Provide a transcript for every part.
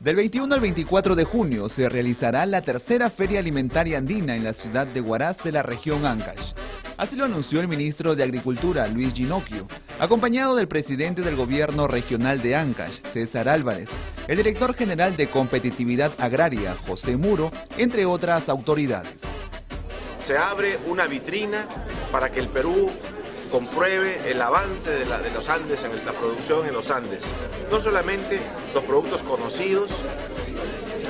Del 21 al 24 de junio se realizará la tercera Feria Alimentaria Andina en la ciudad de Huaraz de la región Ancash. Así lo anunció el ministro de Agricultura, Luis Ginocchio, acompañado del presidente del gobierno regional de Ancash, César Álvarez, el director general de Competitividad Agraria, José Muro, entre otras autoridades. Se abre una vitrina para que el Perú compruebe el avance de, de los Andes en la producción en los Andes. No solamente los productos conocidos,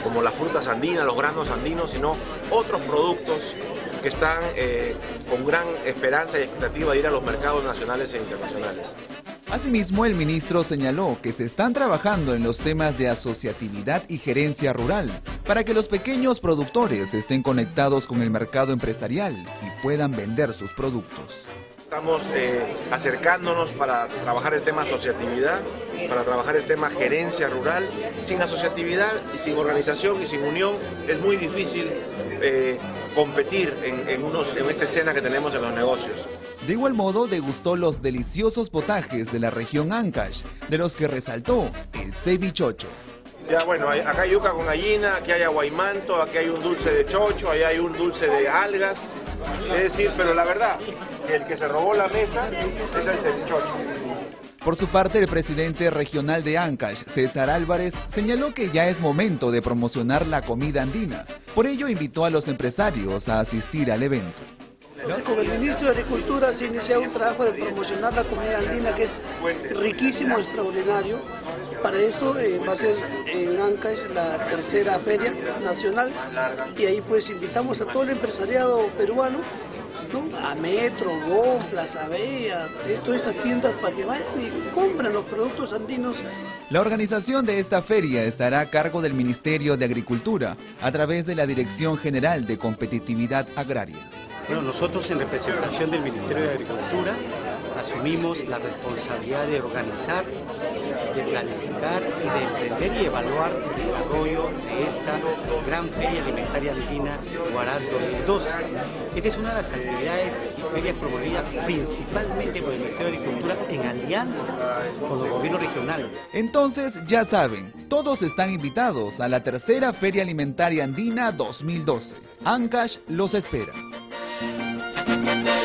como las frutas andinas, los granos andinos, sino otros productos que están eh, con gran esperanza y expectativa de ir a los mercados nacionales e internacionales. Asimismo, el ministro señaló que se están trabajando en los temas de asociatividad y gerencia rural para que los pequeños productores estén conectados con el mercado empresarial y puedan vender sus productos. Estamos eh, acercándonos para trabajar el tema asociatividad, para trabajar el tema gerencia rural. Sin asociatividad y sin organización y sin unión es muy difícil eh, competir en, en, unos, en esta escena que tenemos en los negocios. De igual modo, degustó los deliciosos potajes de la región Ancash, de los que resaltó el cevichocho. Ya bueno, acá hay yuca con gallina, aquí hay aguaymanto, aquí hay un dulce de chocho, allá hay un dulce de algas. Es decir, pero la verdad, el que se robó la mesa es el cevichocho. Por su parte, el presidente regional de Ancash, César Álvarez, señaló que ya es momento de promocionar la comida andina. Por ello, invitó a los empresarios a asistir al evento. Con el ministro de Agricultura se ha iniciado un trabajo de promocionar la comida andina que es riquísimo, extraordinario. Para eso eh, va a ser en Ancash la tercera feria nacional y ahí pues invitamos a todo el empresariado peruano a Metro, GOM, Plaza Bella, todas estas tiendas para que vayan y compren los productos andinos. La organización de esta feria estará a cargo del Ministerio de Agricultura a través de la Dirección General de Competitividad Agraria. Bueno, nosotros en representación del Ministerio de Agricultura asumimos la responsabilidad de organizar, de planificar y de emprender y evaluar el desarrollo de esta gran feria alimentaria andina Huaraz 2012. Esta es una de las actividades y ferias promovidas principalmente por el Ministerio de Agricultura en alianza con los gobiernos regionales. Entonces, ya saben, todos están invitados a la tercera Feria Alimentaria Andina 2012. Ancash los espera. Thank you.